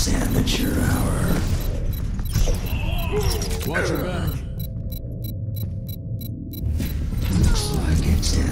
It's amateur hour. Watch your back. Looks like it's amateur